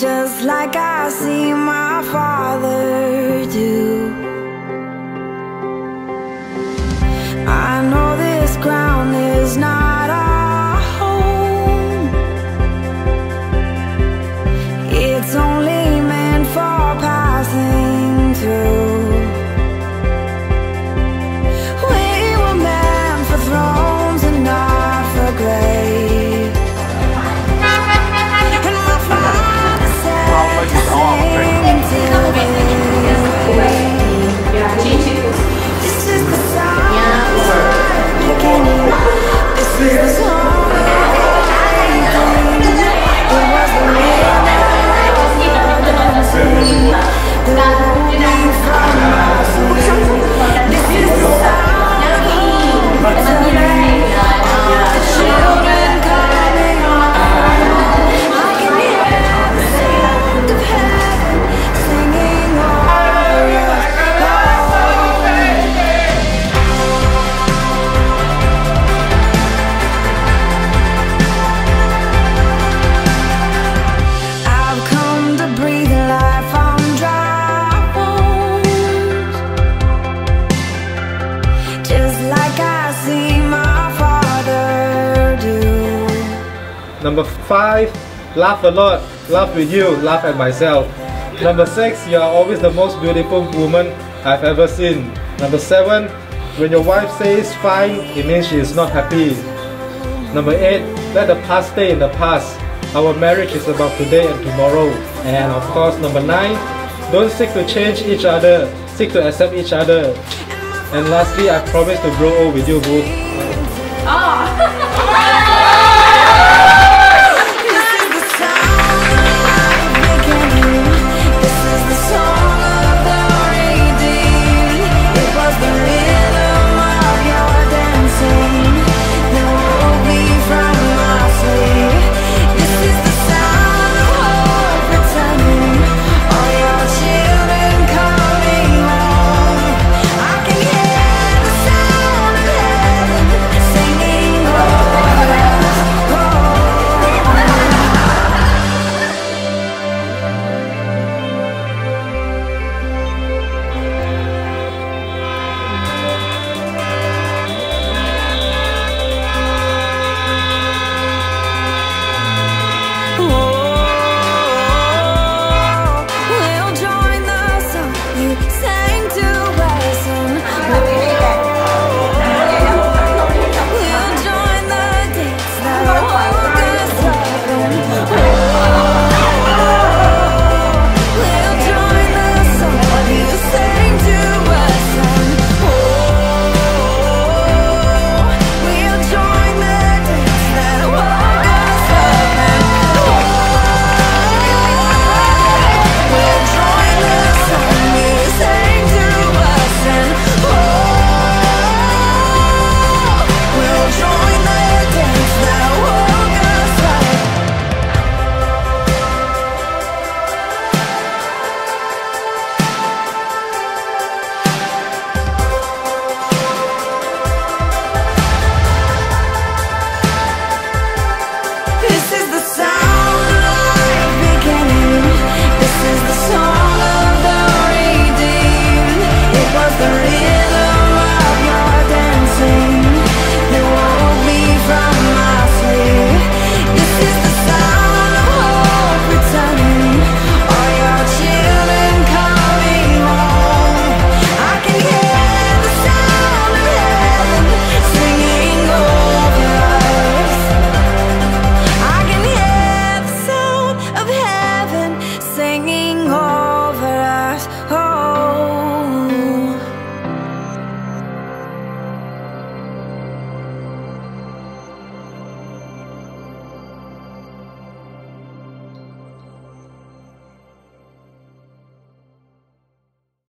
Just like I see my father do. is the Number five, laugh a lot, laugh with you, laugh at myself. Number six, you are always the most beautiful woman I've ever seen. Number seven, when your wife says fine, it means she is not happy. Number eight, let the past stay in the past. Our marriage is about today and tomorrow. And of course, number nine, don't seek to change each other, seek to accept each other. And lastly, I promise to grow old with you, boo. This